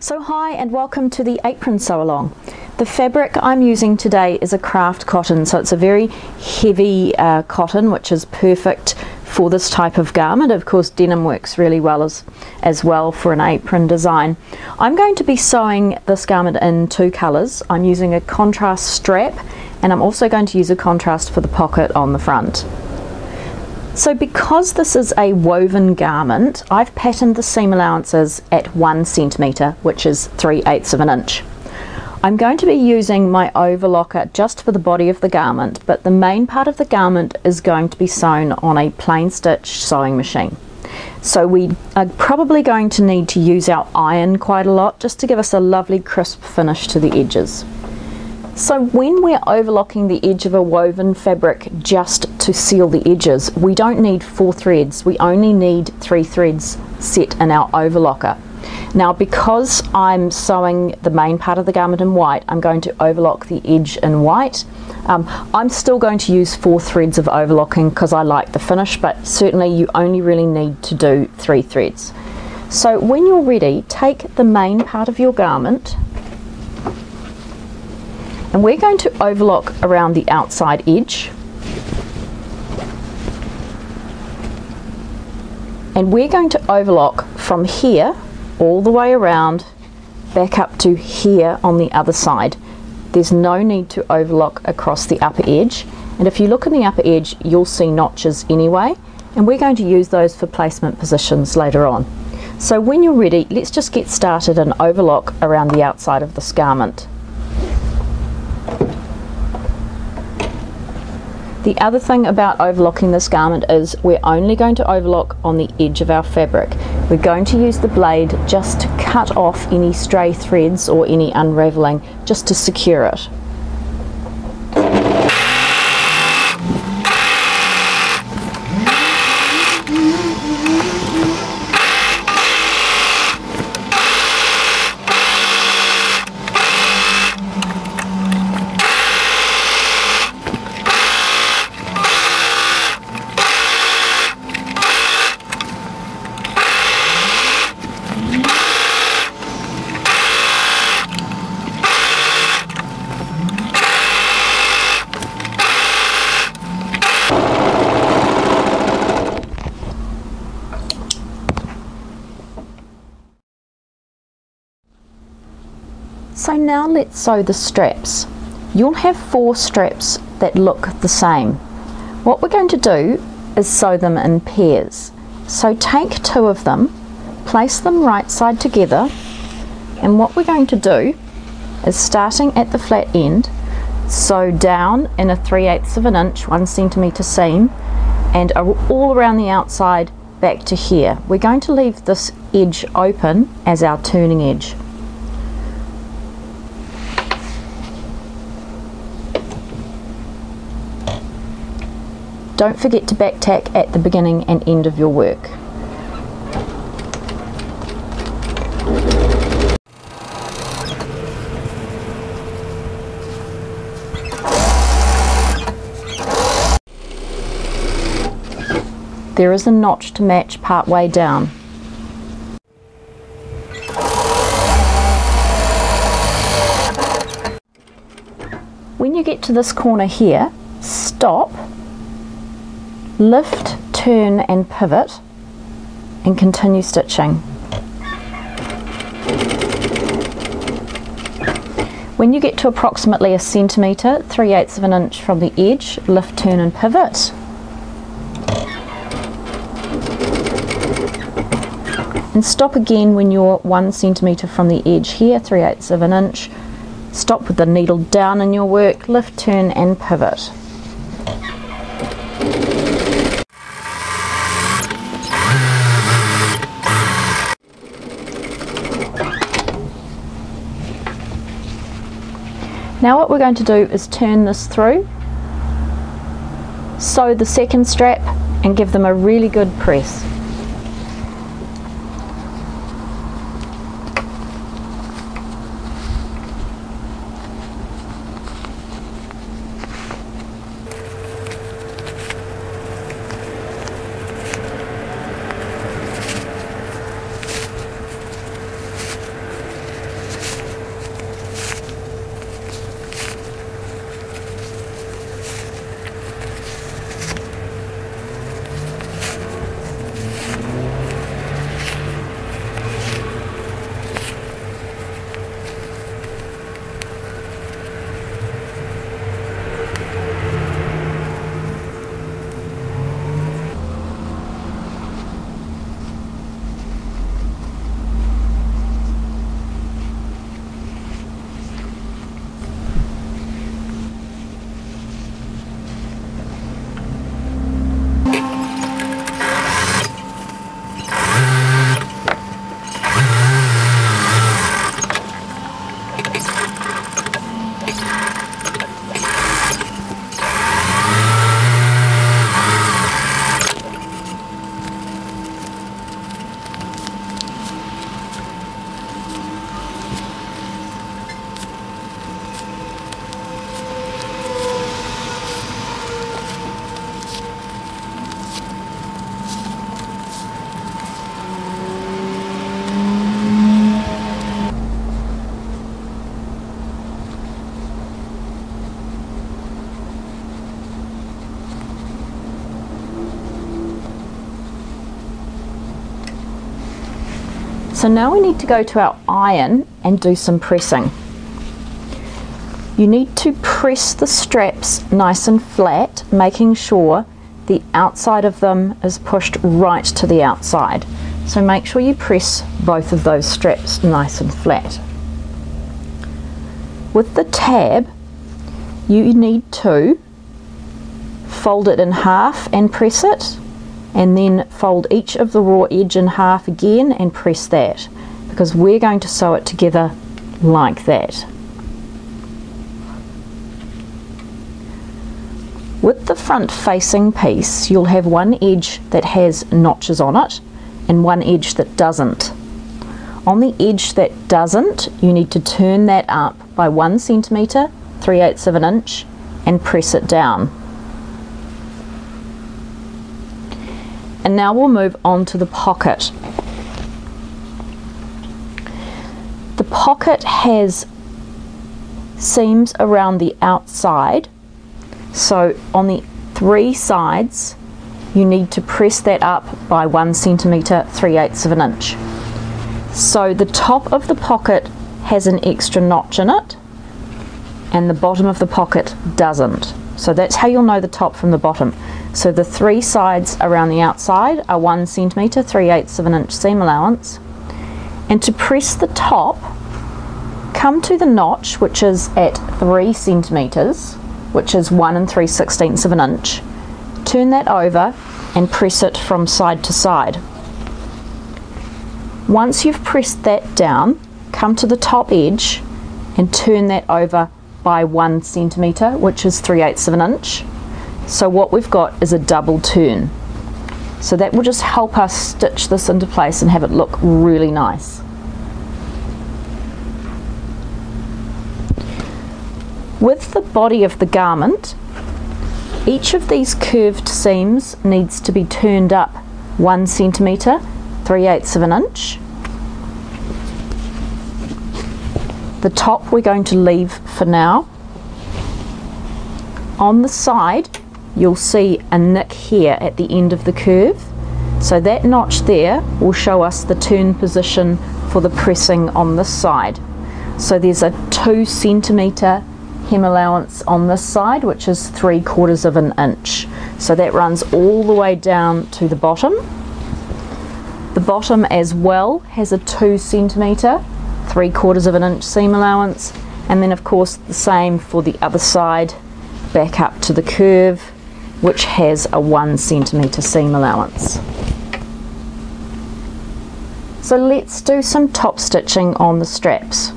So hi and welcome to the apron sew along. The fabric I'm using today is a craft cotton so it's a very heavy uh, cotton which is perfect for this type of garment. Of course denim works really well as, as well for an apron design. I'm going to be sewing this garment in two colours. I'm using a contrast strap and I'm also going to use a contrast for the pocket on the front. So because this is a woven garment, I've patterned the seam allowances at one centimetre, which is 3 eighths of an inch. I'm going to be using my overlocker just for the body of the garment, but the main part of the garment is going to be sewn on a plain stitch sewing machine. So we are probably going to need to use our iron quite a lot just to give us a lovely crisp finish to the edges. So when we're overlocking the edge of a woven fabric just to seal the edges, we don't need four threads, we only need three threads set in our overlocker. Now because I'm sewing the main part of the garment in white, I'm going to overlock the edge in white. Um, I'm still going to use four threads of overlocking because I like the finish, but certainly you only really need to do three threads. So when you're ready, take the main part of your garment, and we're going to overlock around the outside edge. And we're going to overlock from here all the way around back up to here on the other side. There's no need to overlock across the upper edge. And if you look in the upper edge you'll see notches anyway. And we're going to use those for placement positions later on. So when you're ready let's just get started and overlock around the outside of this garment The other thing about overlocking this garment is we're only going to overlock on the edge of our fabric. We're going to use the blade just to cut off any stray threads or any unravelling just to secure it. So now let's sew the straps. You'll have four straps that look the same. What we're going to do is sew them in pairs. So take two of them, place them right side together, and what we're going to do is starting at the flat end, sew down in a 3 eighths of an inch, one centimetre seam, and all around the outside back to here. We're going to leave this edge open as our turning edge. Don't forget to back tack at the beginning and end of your work. There is a notch to match part way down. When you get to this corner here, stop lift, turn and pivot and continue stitching. When you get to approximately a centimetre, 3 eighths of an inch from the edge, lift, turn and pivot. And stop again when you're 1 centimetre from the edge here, 3 eighths of an inch. Stop with the needle down in your work, lift, turn and pivot. Now what we're going to do is turn this through, sew the second strap and give them a really good press. So now we need to go to our iron and do some pressing. You need to press the straps nice and flat, making sure the outside of them is pushed right to the outside. So make sure you press both of those straps nice and flat. With the tab, you need to fold it in half and press it, and then fold each of the raw edge in half again and press that, because we're going to sew it together like that. With the front facing piece, you'll have one edge that has notches on it and one edge that doesn't. On the edge that doesn't, you need to turn that up by one centimetre, 3 eighths of an inch, and press it down. And now we'll move on to the pocket. The pocket has seams around the outside so on the three sides, you need to press that up by one centimetre, three eighths of an inch. So the top of the pocket has an extra notch in it, and the bottom of the pocket doesn't. So that's how you'll know the top from the bottom. So the three sides around the outside are one centimetre, three eighths of an inch seam allowance. And to press the top, come to the notch, which is at three centimetres, which is 1 and 3 sixteenths of an inch. Turn that over and press it from side to side. Once you've pressed that down, come to the top edge and turn that over by 1 centimetre, which is 3 eighths of an inch. So what we've got is a double turn. So that will just help us stitch this into place and have it look really nice. With the body of the garment, each of these curved seams needs to be turned up one centimetre, 3 eighths of an inch. The top we're going to leave for now. On the side, you'll see a nick here at the end of the curve. So that notch there will show us the turn position for the pressing on this side. So there's a two centimetre hem allowance on this side which is three quarters of an inch so that runs all the way down to the bottom the bottom as well has a two centimeter three quarters of an inch seam allowance and then of course the same for the other side back up to the curve which has a one centimeter seam allowance so let's do some top stitching on the straps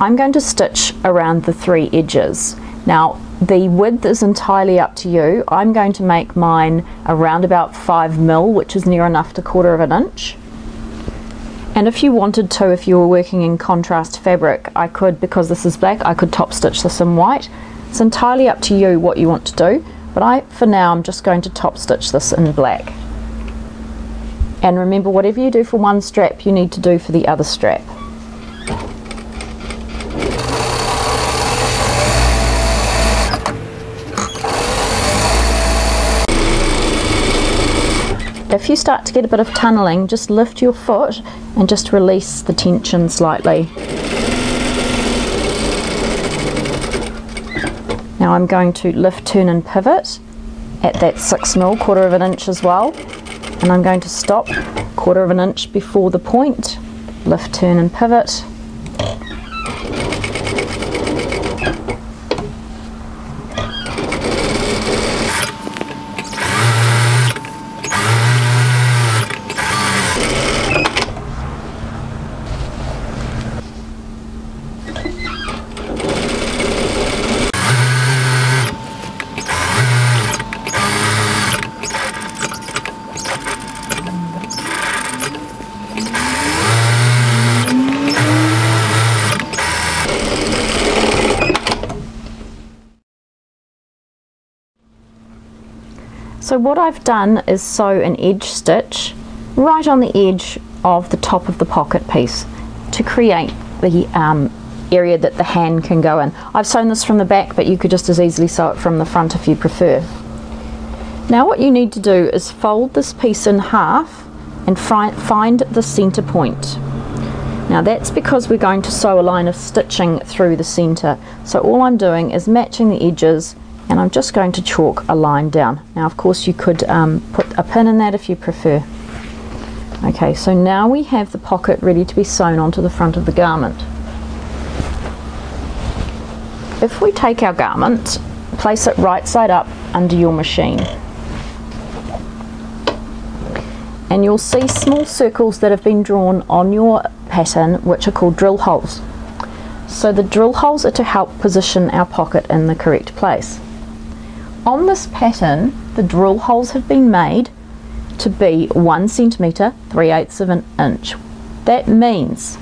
I'm going to stitch around the three edges. Now the width is entirely up to you. I'm going to make mine around about 5 mil, which is near enough to quarter of an inch. And if you wanted to, if you were working in contrast fabric, I could, because this is black, I could top stitch this in white. It's entirely up to you what you want to do, but I, for now, I'm just going to top stitch this in black. And remember, whatever you do for one strap, you need to do for the other strap. If you start to get a bit of tunnelling, just lift your foot and just release the tension slightly. Now I'm going to lift, turn and pivot at that 6 mil, quarter of an inch as well. And I'm going to stop quarter of an inch before the point, lift, turn and pivot. So what I've done is sew an edge stitch right on the edge of the top of the pocket piece to create the um, area that the hand can go in. I've sewn this from the back but you could just as easily sew it from the front if you prefer. Now what you need to do is fold this piece in half and find the center point. Now that's because we're going to sew a line of stitching through the centre. So all I'm doing is matching the edges and I'm just going to chalk a line down. Now of course you could um, put a pin in that if you prefer. Okay, so now we have the pocket ready to be sewn onto the front of the garment. If we take our garment, place it right side up under your machine. And you'll see small circles that have been drawn on your pattern which are called drill holes. So the drill holes are to help position our pocket in the correct place. On this pattern, the drill holes have been made to be one centimetre, three eighths of an inch. That means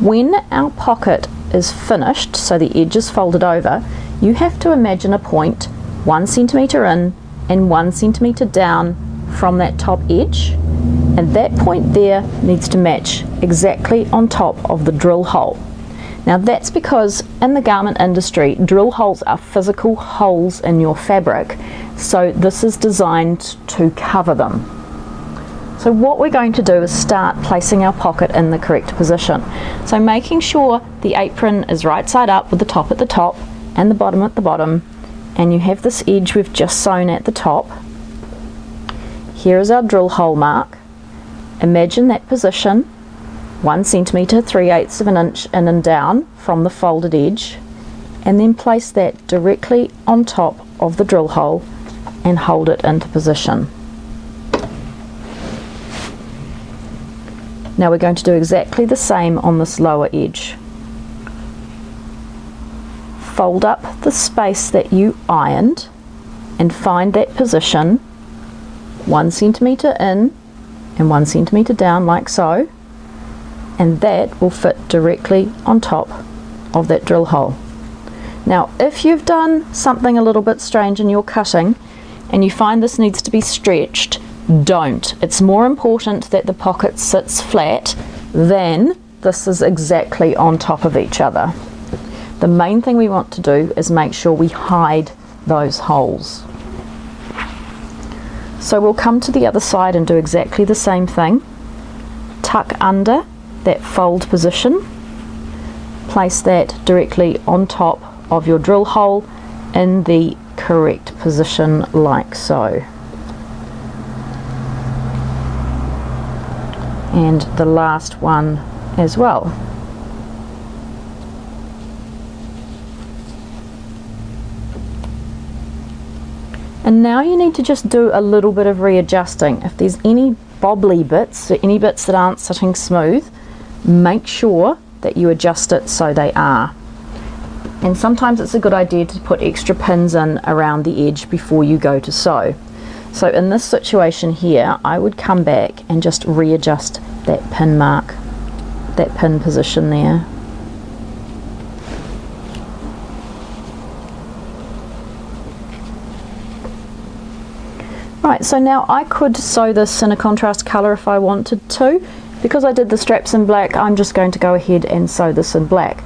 when our pocket is finished, so the edge is folded over, you have to imagine a point one centimetre in and one centimetre down from that top edge and that point there needs to match exactly on top of the drill hole. Now that's because in the garment industry drill holes are physical holes in your fabric so this is designed to cover them. So what we're going to do is start placing our pocket in the correct position. So making sure the apron is right side up with the top at the top and the bottom at the bottom and you have this edge we've just sewn at the top. Here is our drill hole mark. Imagine that position, one centimetre, three eighths of an inch in and down from the folded edge and then place that directly on top of the drill hole and hold it into position. Now we're going to do exactly the same on this lower edge. Fold up the space that you ironed and find that position one centimetre in and one centimetre down like so and that will fit directly on top of that drill hole. Now if you've done something a little bit strange in your cutting and you find this needs to be stretched don't. It's more important that the pocket sits flat than this is exactly on top of each other. The main thing we want to do is make sure we hide those holes. So we'll come to the other side and do exactly the same thing. Tuck under that fold position. Place that directly on top of your drill hole in the correct position like so. and the last one as well. And now you need to just do a little bit of readjusting. If there's any bobbly bits, or any bits that aren't sitting smooth, make sure that you adjust it so they are. And sometimes it's a good idea to put extra pins in around the edge before you go to sew. So in this situation here, I would come back and just readjust that pin mark, that pin position there. Right, so now I could sew this in a contrast colour if I wanted to. Because I did the straps in black, I'm just going to go ahead and sew this in black.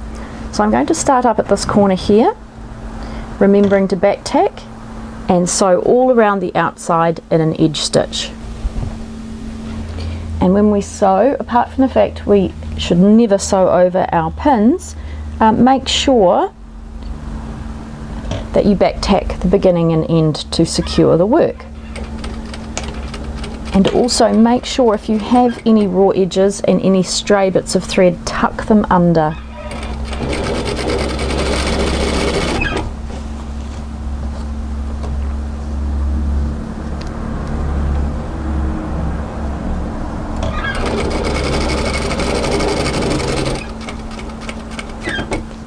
So I'm going to start up at this corner here, remembering to back tack and sew all around the outside in an edge stitch. And when we sew, apart from the fact we should never sew over our pins, um, make sure that you back tack the beginning and end to secure the work. And also make sure if you have any raw edges and any stray bits of thread, tuck them under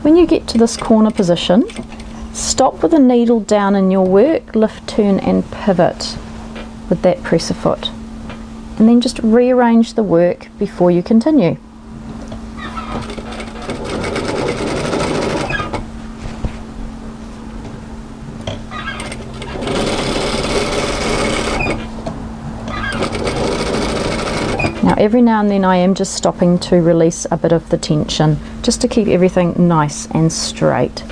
When you get to this corner position, stop with the needle down in your work, lift, turn and pivot with that presser foot. And then just rearrange the work before you continue. Now every now and then I am just stopping to release a bit of the tension just to keep everything nice and straight.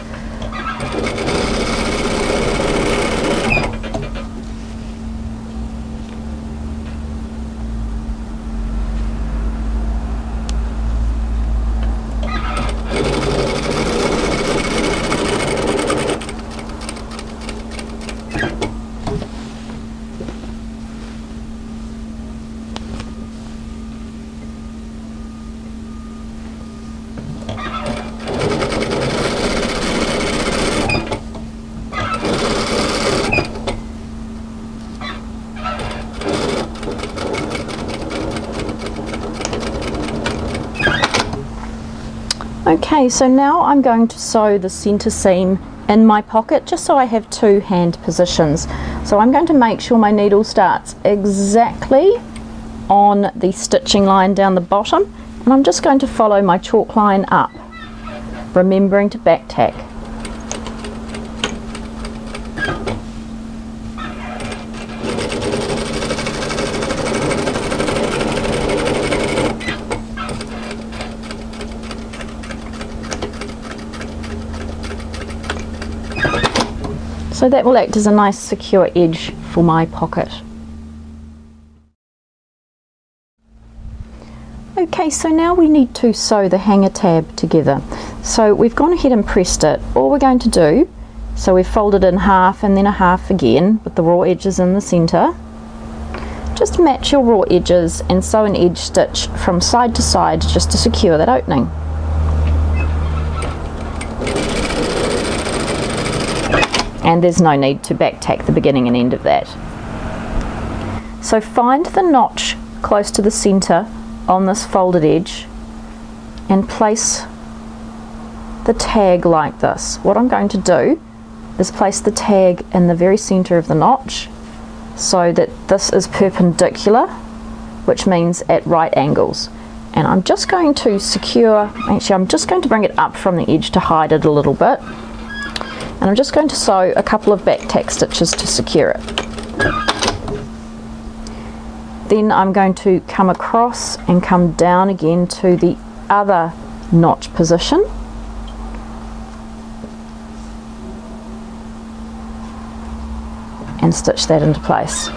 Okay, so now I'm going to sew the centre seam in my pocket just so I have two hand positions. So I'm going to make sure my needle starts exactly on the stitching line down the bottom and I'm just going to follow my chalk line up, remembering to back tack. So that will act as a nice secure edge for my pocket. Okay, so now we need to sew the hanger tab together. So we've gone ahead and pressed it. All we're going to do, so we've folded in half and then a half again with the raw edges in the centre. Just match your raw edges and sew an edge stitch from side to side just to secure that opening. And there's no need to back tack the beginning and end of that. So find the notch close to the centre on this folded edge and place the tag like this. What I'm going to do is place the tag in the very centre of the notch so that this is perpendicular which means at right angles and I'm just going to secure actually I'm just going to bring it up from the edge to hide it a little bit and I'm just going to sew a couple of back tack stitches to secure it. Then I'm going to come across and come down again to the other notch position and stitch that into place.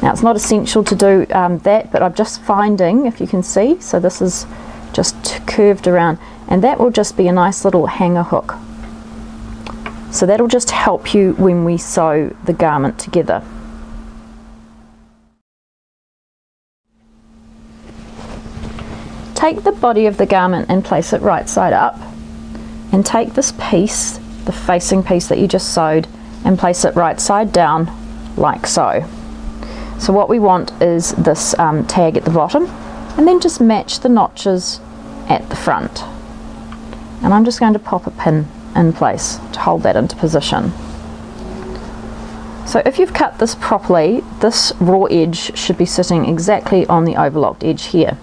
Now it's not essential to do um, that but I'm just finding if you can see so this is just curved around and that will just be a nice little hanger hook. So that'll just help you when we sew the garment together. Take the body of the garment and place it right side up and take this piece, the facing piece that you just sewed and place it right side down like so. So what we want is this um, tag at the bottom and then just match the notches at the front and I'm just going to pop a pin in place to hold that into position. So if you've cut this properly, this raw edge should be sitting exactly on the overlocked edge here.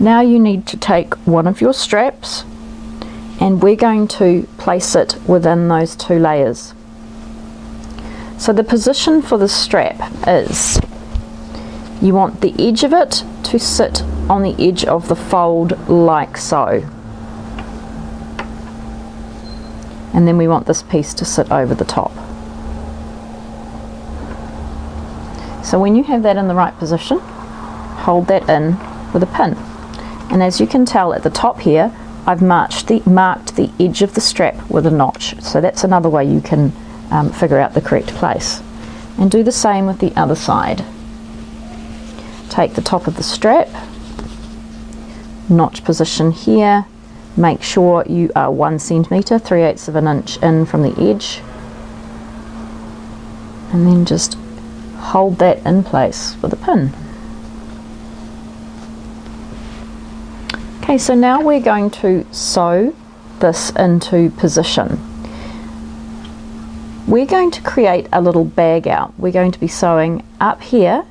Now you need to take one of your straps and we're going to place it within those two layers. So the position for the strap is you want the edge of it to sit on the edge of the fold like so. And then we want this piece to sit over the top. So when you have that in the right position, hold that in with a pin. And as you can tell at the top here, I've marked the, marked the edge of the strap with a notch. So that's another way you can um, figure out the correct place. And do the same with the other side. Take the top of the strap, notch position here, Make sure you are one centimetre, 3 eighths of an inch in from the edge. And then just hold that in place with a pin. Okay, so now we're going to sew this into position. We're going to create a little bag out. We're going to be sewing up here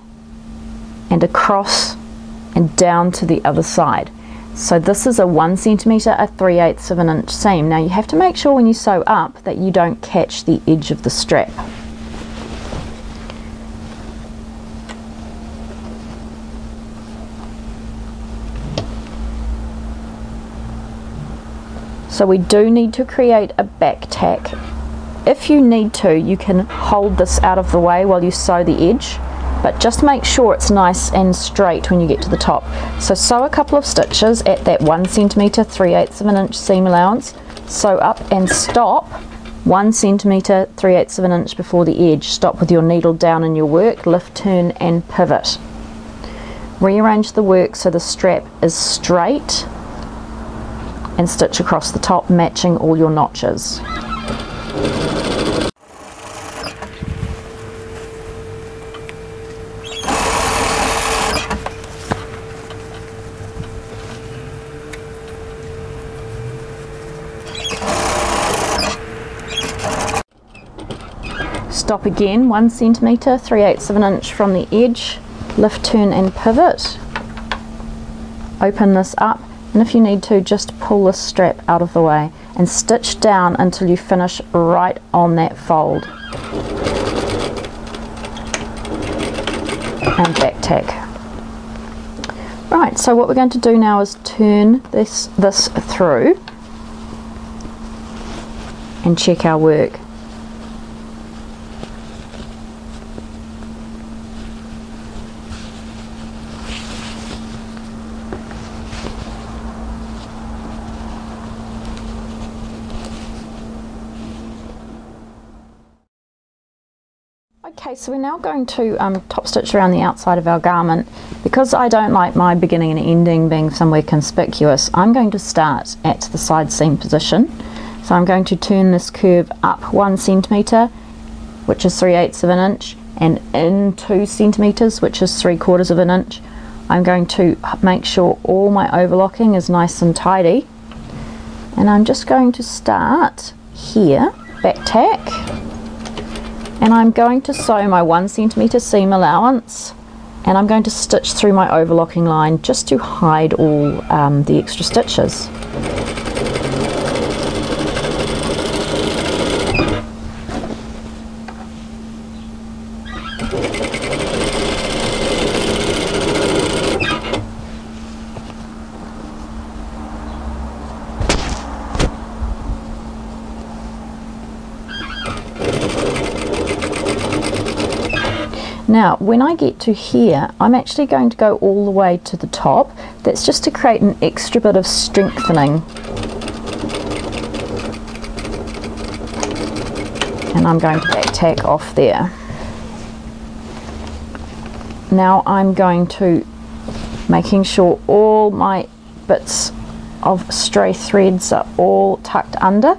and across and down to the other side. So this is a one centimetre, a 3 eighths of an inch seam. Now you have to make sure when you sew up that you don't catch the edge of the strap. So we do need to create a back tack. If you need to, you can hold this out of the way while you sew the edge but just make sure it's nice and straight when you get to the top. So sew a couple of stitches at that one centimetre, 3 eighths of an inch seam allowance, sew up and stop one centimetre, 3 eighths of an inch before the edge. Stop with your needle down in your work, lift, turn and pivot. Rearrange the work so the strap is straight and stitch across the top matching all your notches. stop again one centimetre, 3 eighths of an inch from the edge, lift, turn and pivot. Open this up and if you need to just pull this strap out of the way and stitch down until you finish right on that fold. And back tack. Right, so what we're going to do now is turn this, this through and check our work. Okay, so we're now going to um, top stitch around the outside of our garment. Because I don't like my beginning and ending being somewhere conspicuous, I'm going to start at the side seam position. So I'm going to turn this curve up one centimetre, which is 3 eighths of an inch, and in two centimetres, which is 3 quarters of an inch. I'm going to make sure all my overlocking is nice and tidy. And I'm just going to start here, back tack, and I'm going to sew my one centimetre seam allowance and I'm going to stitch through my overlocking line just to hide all um, the extra stitches. Now, when I get to here, I'm actually going to go all the way to the top. That's just to create an extra bit of strengthening. And I'm going to back tack off there. Now I'm going to, making sure all my bits of stray threads are all tucked under,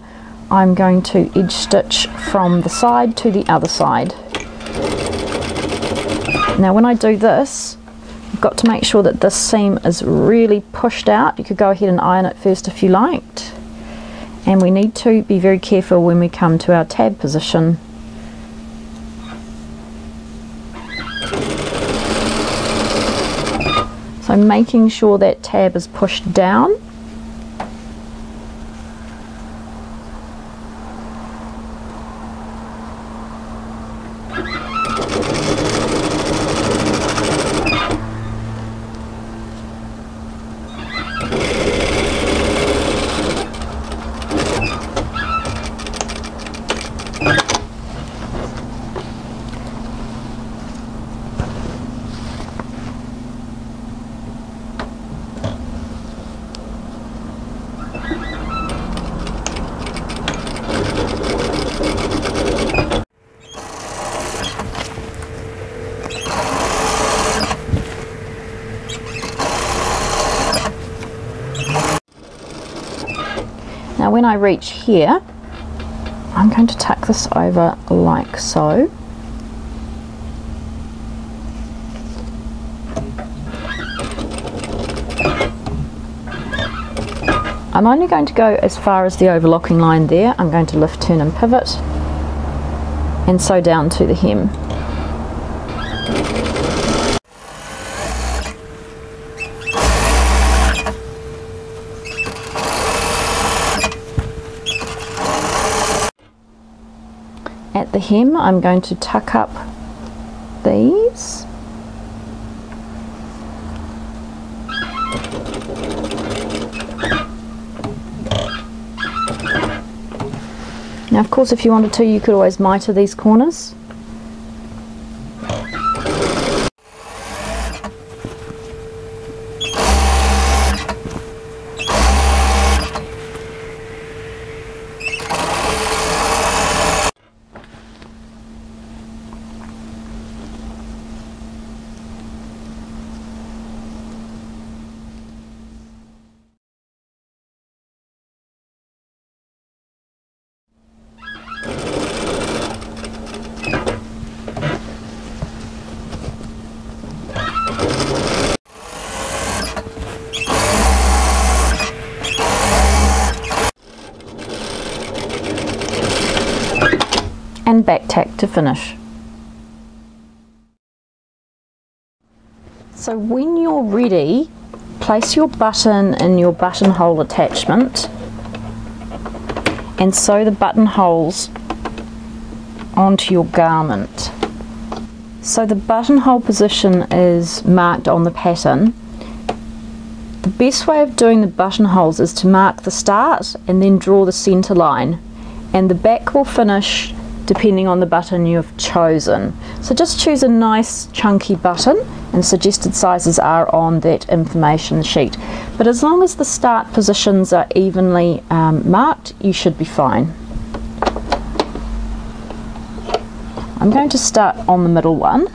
I'm going to edge stitch from the side to the other side. Now when I do this, I've got to make sure that this seam is really pushed out. You could go ahead and iron it first if you liked. And we need to be very careful when we come to our tab position. So making sure that tab is pushed down Now when I reach here, I'm going to tuck this over like so. I'm only going to go as far as the overlocking line there. I'm going to lift, turn and pivot and sew down to the hem. The hem I'm going to tuck up these. Now of course if you wanted to you could always mitre these corners tack to finish. So when you're ready, place your button in your buttonhole attachment and sew the buttonholes onto your garment. So the buttonhole position is marked on the pattern. The best way of doing the buttonholes is to mark the start and then draw the centre line and the back will finish depending on the button you've chosen. So just choose a nice chunky button and suggested sizes are on that information sheet. But as long as the start positions are evenly um, marked, you should be fine. I'm going to start on the middle one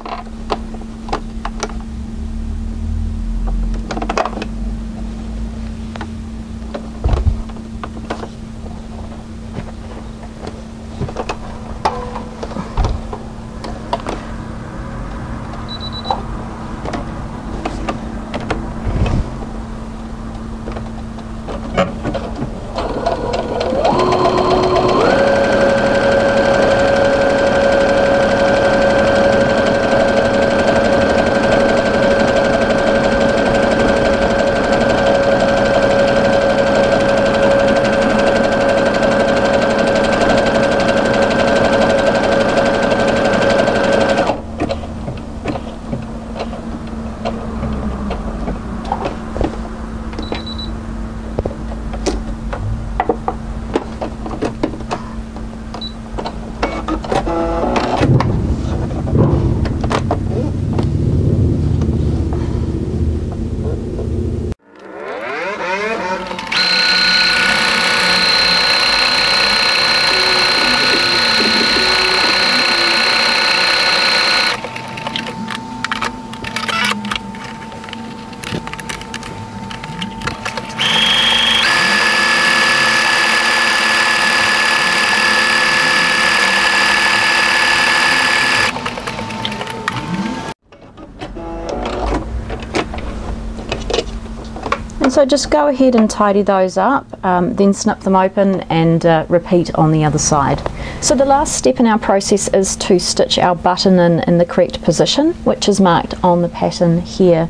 so just go ahead and tidy those up, um, then snip them open and uh, repeat on the other side. So the last step in our process is to stitch our button in in the correct position, which is marked on the pattern here.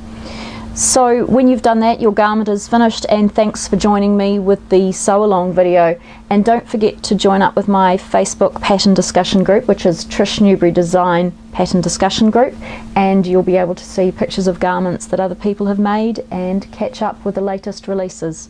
So when you've done that, your garment is finished and thanks for joining me with the sew along video. And don't forget to join up with my Facebook pattern discussion group, which is Trish Newbery Design Pattern Discussion Group. And you'll be able to see pictures of garments that other people have made and catch up with the latest releases.